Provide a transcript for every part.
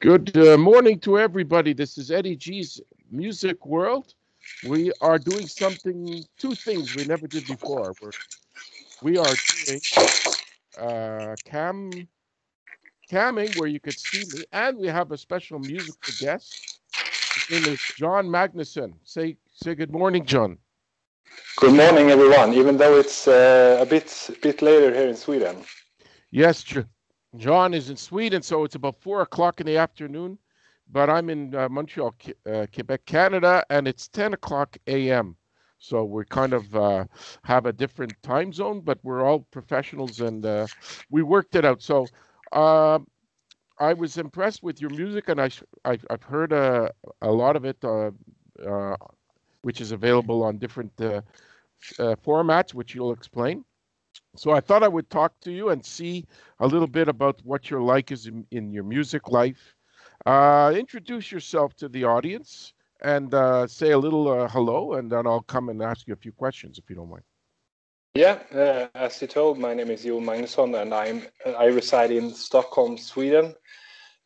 Good uh, morning to everybody. This is Eddy G's Music World. We are doing something, two things we never did before. We're, we are doing uh, cam camming where you could see me, and we have a special musical guest. His name is Jon Magnusson. Say say good morning, Jon. Good morning, everyone. Even though it's uh, a bit bit later here in Sweden. Yes, Jon is in Sweden, so it's about four o'clock in the afternoon. But I'm in uh, Montreal, uh, Quebec, Canada, and it's 10 o'clock a.m. So we kind of uh, have a different time zone, but we're all professionals and uh, we worked it out. So um, I was impressed with your music, and I, I've, I've heard a, uh, a lot of it, uh, which is available on different formats, which you'll explain. So I thought I would talk to you and see a little bit about what your like is in, in your music life. Uh, introduce yourself to the audience and uh, say a little uh, hello, and then I'll come and ask you a few questions if you don't mind. Yeah, uh, as you told, my name is Jon Magnusson, and I'm I reside in Stockholm, Sweden.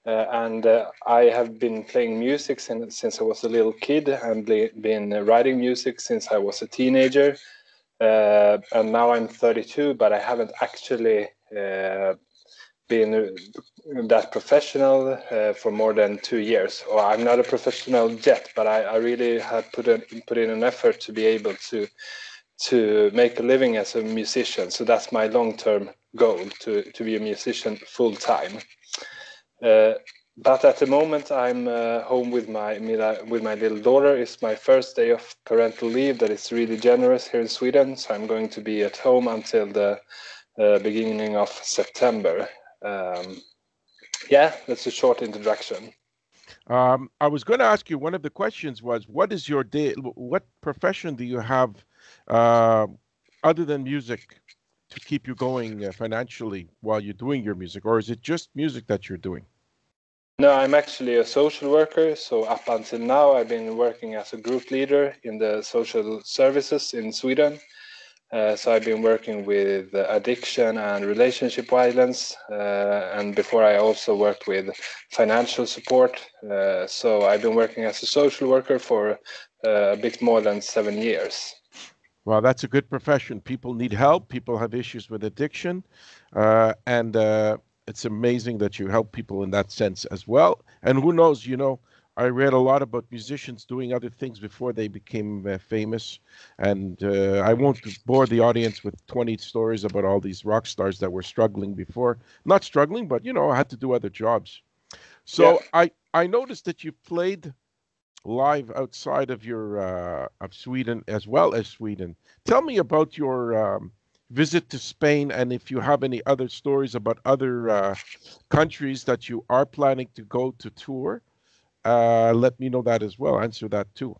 Uh, and uh, I have been playing music since, since I was a little kid and been writing music since I was a teenager uh, and now I'm 32, but I haven't actually uh, been that professional uh, for more than two years. Or I'm not a professional yet, but I, I really have put in, put in an effort to be able to to make a living as a musician. So that's my long-term goal to to be a musician full time. But at the moment i'm uh, home with my with my little daughter. It's my first day of parental leave that is really generous here in sweden. So i'm going to be at home until the uh, beginning of september. Um, yeah that's a short introduction. Um, i was going to ask you one of the questions was what is your day what profession do you have uh, other than music to keep you going uh, financially while you're doing your music? Or is it just music that you're doing no, I'm actually a social worker. So up until now, I've been working as a group leader in the social services in Sweden. Uh, so I've been working with addiction and relationship violence, uh, and before I also worked with financial support. Uh, so I've been working as a social worker for uh, a bit more than seven years. Well, that's a good profession. People need help. People have issues with addiction, uh, and uh, it's amazing that you help people in that sense as well. And who knows, you know, I read a lot about musicians doing other things before they became uh, famous. And uh, I won't bore the audience with 20 stories about all these rock stars that were struggling before. Not struggling, but, you know, I had to do other jobs. So yeah. I, I noticed that you played live outside of your uh, of Sweden as well as Sweden. Tell me about your um, visit to Spain, and if you have any other stories about other uh, countries that you are planning to go to tour, uh, let me know that as well. Answer that too.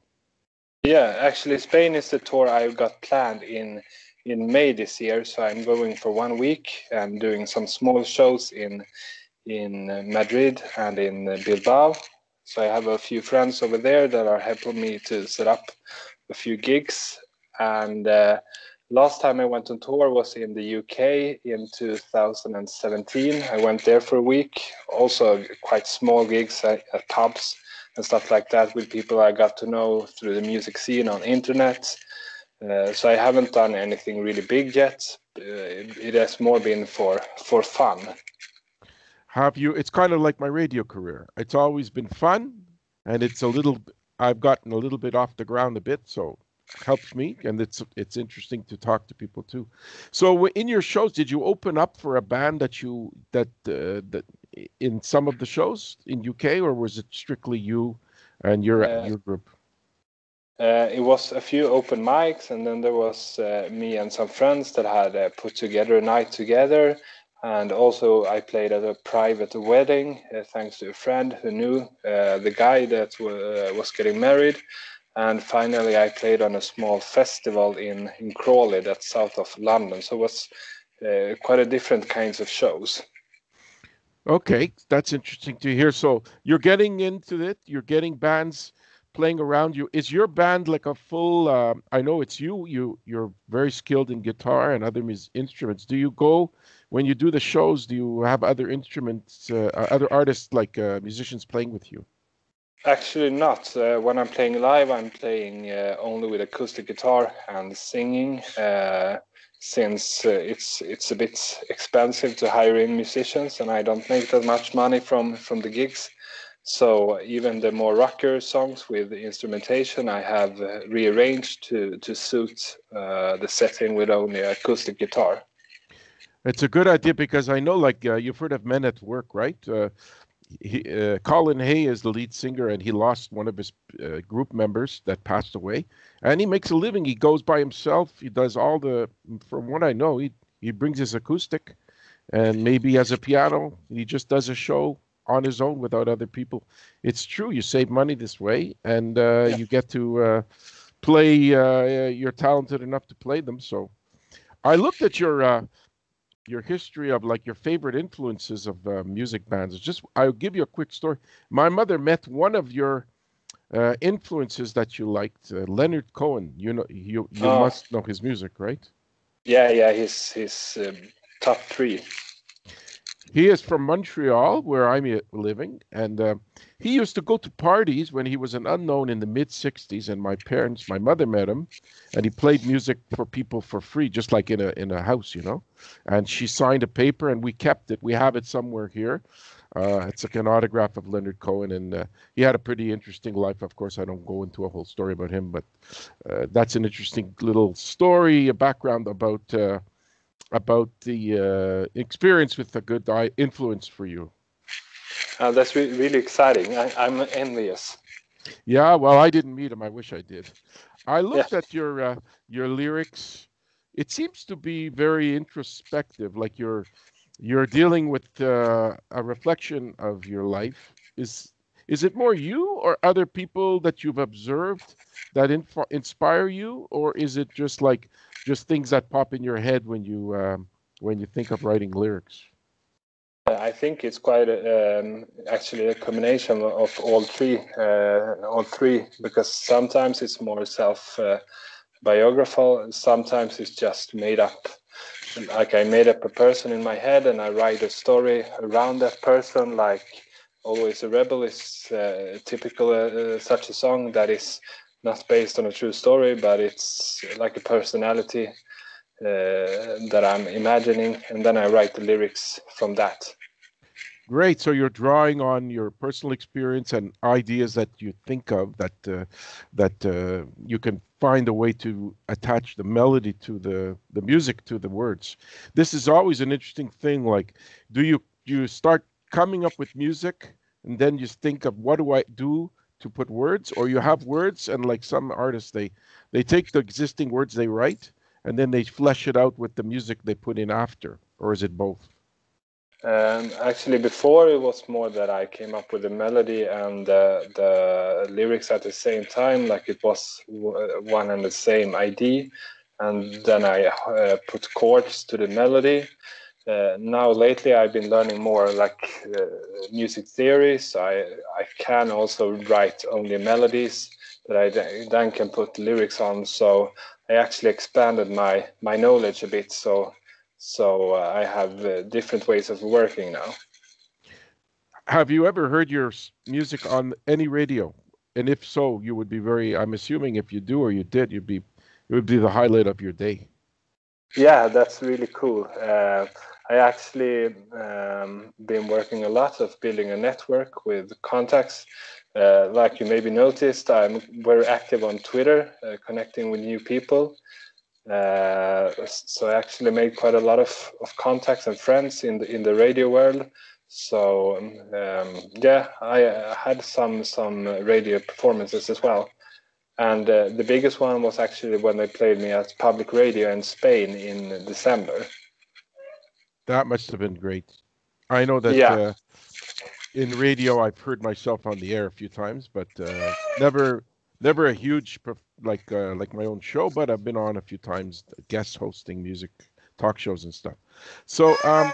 Yeah, actually, Spain is the tour I've got planned in in May this year. So I'm going for one week and doing some small shows in in Madrid and in Bilbao. So I have a few friends over there that are helping me to set up a few gigs and. Uh, Last time I went on tour was in the UK in 2017. I went there for a week, also quite small gigs at, at pubs and stuff like that with people I got to know through the music scene on internet. Uh, so I haven't done anything really big yet. Uh, it, it, has more been for for fun. Have you? It's kind of like my radio career. It's always been fun, and it's a little. I've gotten a little bit off the ground a bit, so helps me and it's it's interesting to talk to people too. So in your shows did you open up for a band that you that uh, that in some of the shows in uk or was it strictly you and your uh, your group? uh, it was a few open mics and then there was uh, me and some friends that had uh, put together a night together. And also i played at a private wedding uh, thanks to a friend who knew the guy that was getting married and finally I played on a small festival in in Crawley, that's south of London. So it was uh, quite a different kinds of shows. Okay, that's interesting to hear. So you're getting into it. You're getting bands playing around you. Is your band like a full? Uh, I know it's you. You you're very skilled in guitar and other instruments. Do you go when you do the shows, do you have other instruments, uh, other artists like uh, musicians playing with you? Actually, not. Uh, when I'm playing live, I'm playing uh, only with acoustic guitar and singing. Uh, since uh, it's it's a bit expensive to hire in musicians, and I don't make that much money from from the gigs. So even the more rocker songs with instrumentation, I have uh, rearranged to to suit uh, the setting with only acoustic guitar. It's a good idea because I know, like uh, you've heard of Men at Work, right? Uh, he, uh, Colin Hay is the lead singer, and he lost one of his uh, group members that passed away. And he makes a living. He goes by himself. He does all the, from what I know, he he brings his acoustic, and maybe has a piano. He just does a show on his own without other people. It's true. You save money this way, and uh, yeah. you get to uh, play. Uh, you're talented enough to play them. So, I looked at your uh, your history of like your favorite influences of uh, music bands. Just I'll give you a quick story. My mother met one of your uh, influences that you liked, uh, Leonard Cohen. You know, you you oh. must know his music, right? Yeah, yeah, his his um, top three. He is from Montreal, where I'm living, and uh, he used to go to parties when he was an unknown in the mid 60s. And my parents, my mother met him, and he played music for people for free, just like in a in a house, you know. And she signed a paper, and we kept it. We have it somewhere here. Uh, it's like an autograph of Leonard Cohen, and uh, he had a pretty interesting life. Of course, I don't go into a whole story about him, but uh, that's an interesting little story, a background about uh, about the uh, experience with the good influence for you. Uh, that's re- really exciting. I, am envious. Yeah, well, I didn't meet him. I wish I did. I looked yeah. at your uh, your lyrics. It seems to be very introspective, like you're you're dealing with uh, a reflection of your life. Is is it more you or other people that you've observed that inf- inspire you, or is it just like just things that pop in your head when you um, when you think of writing lyrics? I think it's quite a, um, actually a combination of all three, uh, all three, because sometimes it's more self uh, biographical, sometimes it's just made up. Like I made up a person in my head and I write a story around that person. Like Always a Rebel is uh, typical uh, such a song that is not based on a true story, but it's like a personality uh, that I'm imagining, and then I write the lyrics from that. Great. So you're drawing on your personal experience and ideas that you think of that uh, that uh, you can find a way to attach the melody to the the music to the words. This is always an interesting thing. Like, do you you start coming up with music and then you think of what do I do to put words or you have words and like some artists they they take the existing words they write and then they flesh it out with the music they put in after or is it both? Um, actually before it was more that i came up with the melody and uh, the lyrics at the same time like it was one and the same id and then i uh, put chords to the melody uh, now lately I've been learning more like uh, music theories. I I can also write only melodies that I then can put lyrics on. So I actually expanded my my knowledge a bit. So so uh, I have uh, different ways of working now. Have you ever heard your music on any radio? And if so, you would be very. I'm assuming if you do or you did, you'd be it would be the highlight of your day. Yeah, that's really cool. Uh, I actually um, been working a lot of building a network with contacts. Uh, like you maybe noticed, I'm very active on Twitter, uh, connecting with new people. Uh, so I actually made quite a lot of, of contacts and friends in the in the radio world. So um, yeah, I had some some radio performances as well. And uh, the biggest one was actually when they played me at public radio in Spain in December. That must have been great. I know that yeah. uh, in radio I've heard myself on the air a few times, but uh, never never a huge like uh, like my own show. But I've been on a few times, guest hosting music talk shows and stuff. So um,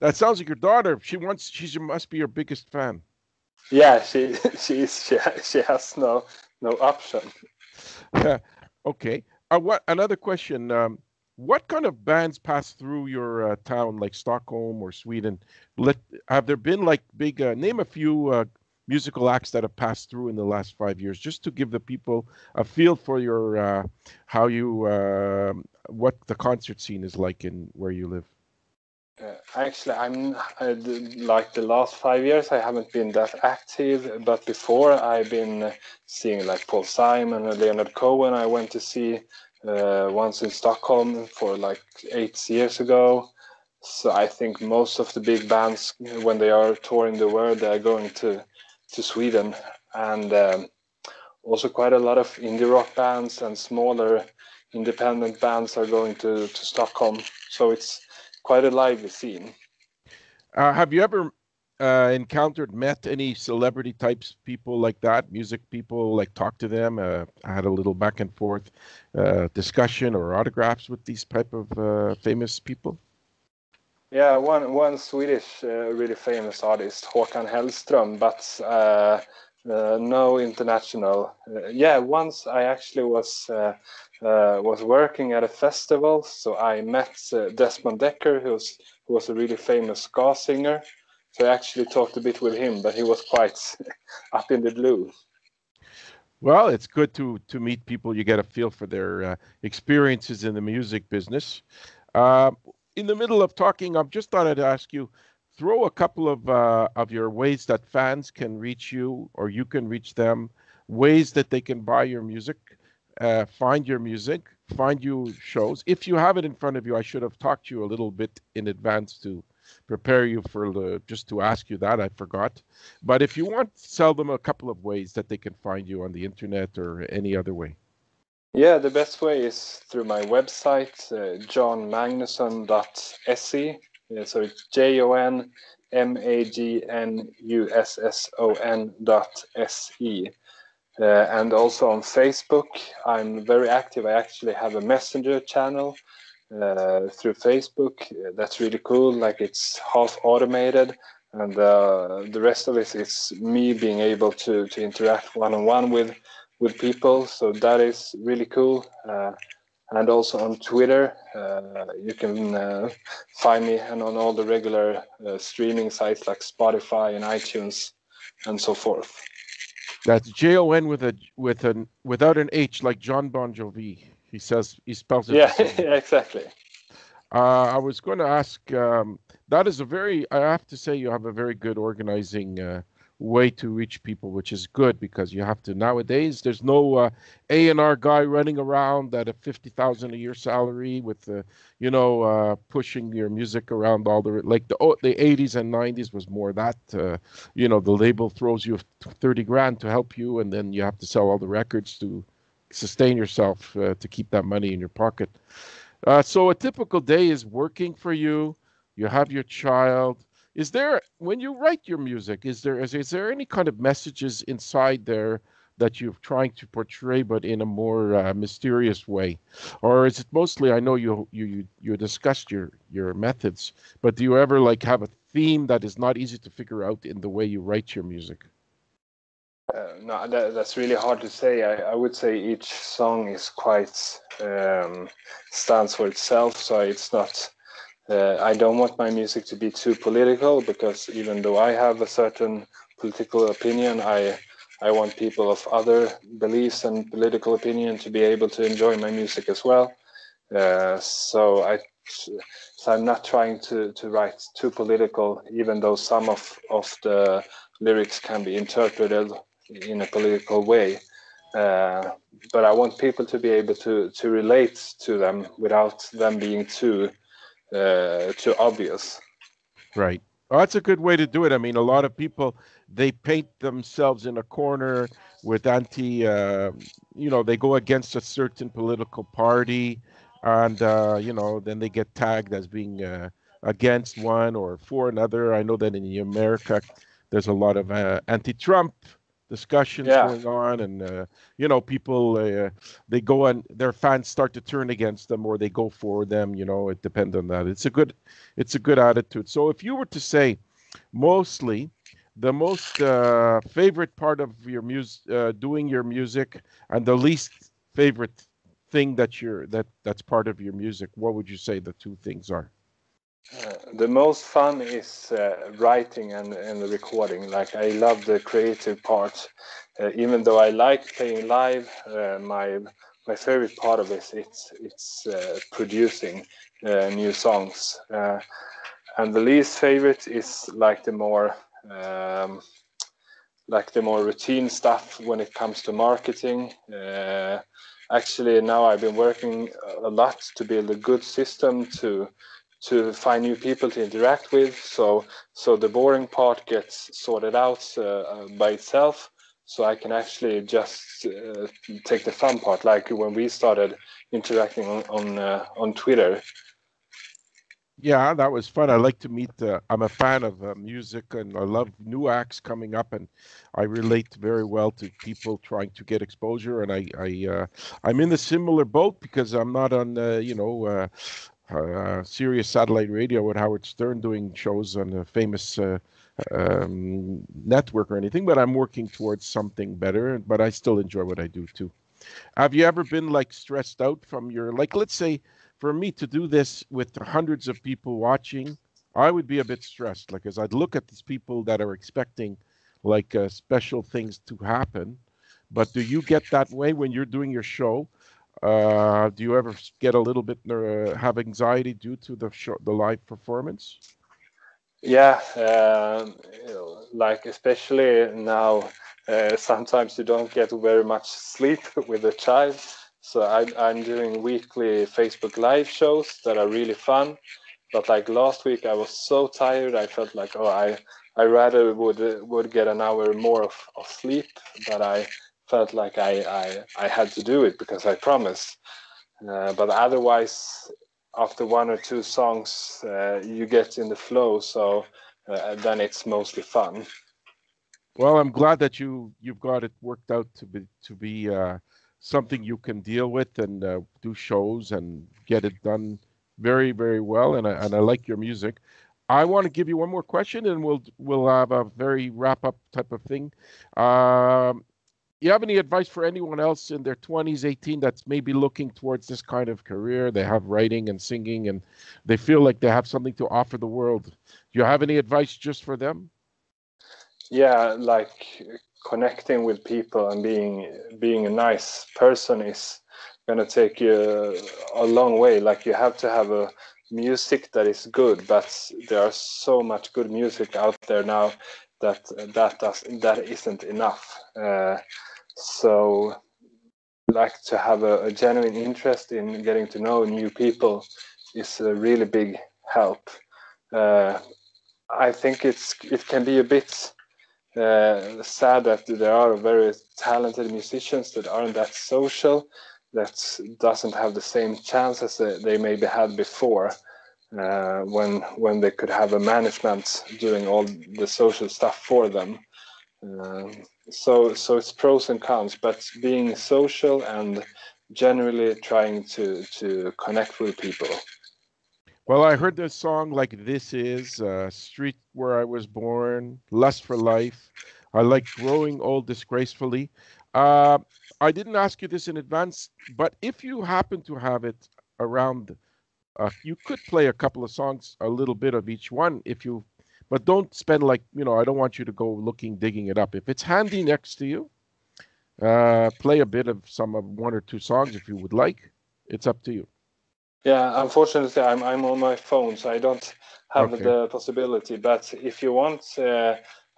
that sounds like your daughter. She wants. She must be your biggest fan. Yeah, she she's she she has no no option. okay. Uh, what another question? Um, what kind of bands pass through your uh, town, like Stockholm or Sweden? Let have there been like big? Uh, name a few uh, musical acts that have passed through in the last five years, just to give the people a feel for your uh, how you uh, what the concert scene is like in where you live. Uh, actually, I'm like the last five years. I haven't been that active, but before I've been seeing like Paul Simon and Leonard Cohen. I went to see uh, once in Stockholm for like eight years ago. So I think most of the big bands, when they are touring the world, they are going to to Sweden, and um, also quite a lot of indie rock bands and smaller independent bands are going to to Stockholm. So it's quite a lively scene. Uh, have you ever uh, encountered, met any celebrity types, people like that, music people, like talk to them? Uh, had a little back and forth uh, discussion or autographs with these type of uh, famous people? Yeah, one one Swedish uh, really famous artist, Håkan Hellström, but uh, no international. yeah, once I actually was was working at a festival, so I met Desmond Dekker, who's who was a really famous ska singer so I actually talked a bit with him, but he was quite up in the blue. Well, it's good to to meet people. You get a feel for their uh, experiences in the music business. Uh, in the middle of talking, I've just thought I'd ask you, throw a couple of uh, of your ways that fans can reach you, or you can reach them, ways that they can buy your music, uh, find your music, find you shows. If you have it in front of you, I should have talked to you a little bit in advance to prepare you for the just to ask you that I forgot. But if you want, sell them a couple of ways that they can find you on the internet or any other way. Yeah, the best way is through my website, uh, jonmagnusson.se. Yeah, so it's J O N M A G N U S S O N dot S E. Uh, and also on Facebook, I'm very active. I actually have a messenger channel uh, through Facebook. That's really cool. Like it's half automated, and uh, the rest of it is me being able to to interact one on one with with people. So that is really cool. Uh, and also on Twitter, uh, you can uh, find me and on all the regular uh, streaming sites like Spotify and iTunes and so forth. That's J O N with a with an without an H like Jon Bon Jovi. He says he spells it. Yeah, exactly. Uh, I was going to ask. Um, that is a very. I have to say, you have a very good organizing uh, way to reach people, which is good because you have to nowadays. There's no uh, A and R guy running around at a fifty thousand a year salary with, uh, you know, uh, pushing your music around all the like the oh, the eighties and nineties was more that. Uh, you know, the label throws you thirty grand to help you, and then you have to sell all the records to sustain yourself uh, to keep that money in your pocket. Uh, so a typical day is working for you. You have your child. Is there when you write your music? Is there is, is there any kind of messages inside there that you're trying to portray, but in a more uh, mysterious way, or is it mostly? I know you you you discussed your your methods, but do you ever like have a theme that is not easy to figure out in the way you write your music? Uh, no, that, that's really hard to say. I, I, would say each song is quite um, stands for itself. So it's not. Uh, I don't want my music to be too political because even though I have a certain political opinion, I I want people of other beliefs and political opinion to be able to enjoy my music as well. Uh, so I so I'm not trying to to write too political, even though some of of the lyrics can be interpreted in a political way. Uh, but I want people to be able to to relate to them without them being too uh, too obvious. Right. Well, that's a good way to do it. I mean, a lot of people they paint themselves in a corner with anti, uh, you know, they go against a certain political party, and uh, you know, then they get tagged as being uh, against one or for another. I know that in America, there's a lot of uh, anti-Trump discussions yeah. going on, and uh, you know, people uh, they go and their fans start to turn against them or they go for them. You know, it depends on that. It's a good, it's a good attitude. So if you were to say, mostly, the most uh, favorite part of your music, uh, doing your music, and the least favorite thing that you're that that's part of your music, what would you say the two things are? The most fun is uh, writing and, and the recording. Like I love the creative part. Uh, even though I like playing live, uh, my my favorite part of it it's it's uh, producing uh, new songs. and the least favorite is like the more um, like the more routine stuff when it comes to marketing. actually, now I've been working a lot to build a good system to to find new people to interact with. So so the boring part gets sorted out uh, uh, by itself. So I can actually just uh, take the fun part, like when we started interacting on on, uh, on Twitter. Yeah, that was fun. I like to meet. Uh, I'm a fan of uh, music, and I love new acts coming up, and I relate very well to people trying to get exposure. And I, I, I'm in a similar boat because I'm not on, you know, uh, Sirius satellite radio with Howard Stern doing shows on a famous uh, um, network or anything, but I'm working towards something better. But I still enjoy what I do too. Have you ever been like stressed out from your like? Let's say for me to do this with hundreds of people watching, I would be a bit stressed. Like as I'd look at these people that are expecting like uh, special things to happen. But do you get that way when you're doing your show? Uh, do you ever get a little bit uh, have anxiety due to the show, the live performance? Yeah, um, like especially now, uh, sometimes you don't get very much sleep with a child. So I, I'm doing weekly Facebook live shows that are really fun. But like last week, I was so tired. I felt like oh, I I rather would would get an hour more of, of sleep, but I felt like I, I, I had to do it because I promised. Uh, but otherwise, after one or two songs, uh, you get in the flow. So uh, then it's mostly fun. Well, I'm glad that you you've got it worked out to be to be uh, something you can deal with and uh, do shows and get it done very very well. And I, and I like your music. I want to give you one more question, and we'll we'll have a very wrap up type of thing. Um, you have any advice for anyone else in their 20s 18 that's maybe looking towards this kind of career? They have writing and singing and they feel like they have something to offer the world. Do you have any advice just for them? Yeah like connecting with people and being being a nice person is going to take you a long way. Like you have to have a music that is good but there are so much good music out there now that that does that isn't enough. Uh, so like to have a, a, genuine interest in getting to know new people is a really big help. Uh, i think it's it can be a bit uh, sad that there are very talented musicians that aren't that social that doesn't have the same chances that they maybe had before uh, when when they could have a management doing all the social stuff for them um, so so it's pros and cons but being social and generally trying to to connect with people. Well i heard this song like this is uh, street where i was born lust for life. I like growing old disgracefully. Uh, i didn't ask you this in advance but if you happen to have it around uh, you could play a couple of songs a little bit of each one if you but don't spend like you know i don't want you to go looking digging it up. If it's handy next to you uh, play a bit of some of one or two songs if you would like. It's up to you. Yeah unfortunately i'm, I'm on my phone so i don't have okay. the possibility. But if you want uh,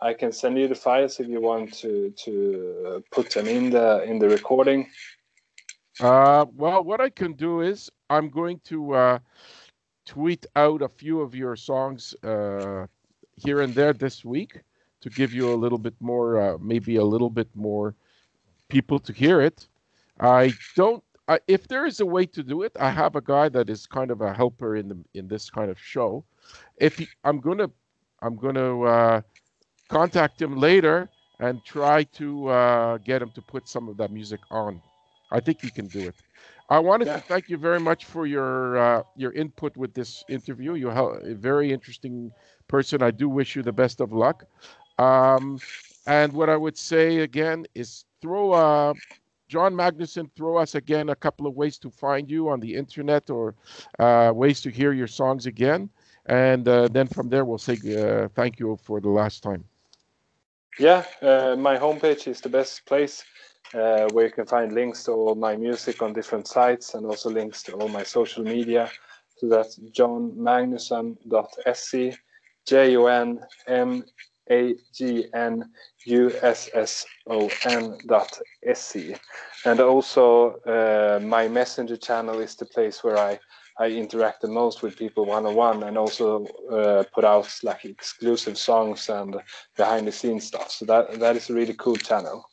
i can send you the files if you want to to put them in the in the recording. Uh, well what i can do is i'm going to uh, tweet out a few of your songs uh, here and there this week to give you a little bit more, uh, maybe a little bit more people to hear it. I don't. I, if there is a way to do it, I have a guy that is kind of a helper in the in this kind of show. If he, I'm gonna, I'm gonna uh, contact him later and try to uh, get him to put some of that music on. I think he can do it. I wanted yeah. to thank you very much for your uh, your input with this interview. You have a very interesting person. I do wish you the best of luck. Um, and what I would say again is throw a Jon Magnusson, throw us again a couple of ways to find you on the internet or uh, ways to hear your songs again. And uh, then from there, we'll say uh, thank you for the last time. Yeah, uh, my homepage is the best place uh, where you can find links to all my music on different sites and also links to all my social media. So that's jonmagnusson.se, J O N M A G N U S S O N dot. And also, uh, my messenger channel is the place where I I interact the most with people one on one and also uh, put out like exclusive songs and behind the scenes stuff. So that that is a really cool channel.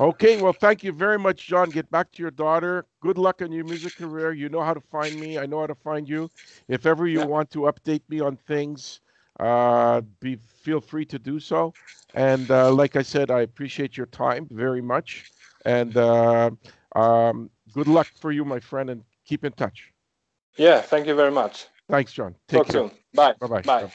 Okay, well, thank you very much, Jon. Get back to your daughter. Good luck on your music career. You know how to find me. I know how to find you. If ever you yeah. want to update me on things, uh, be feel free to do so. And uh, like I said, I appreciate your time very much. And uh, um, good luck for you, my friend, and keep in touch. Yeah, thank you very much. Thanks, Jon. Take Talk care. soon. Bye. Bye-bye. Bye.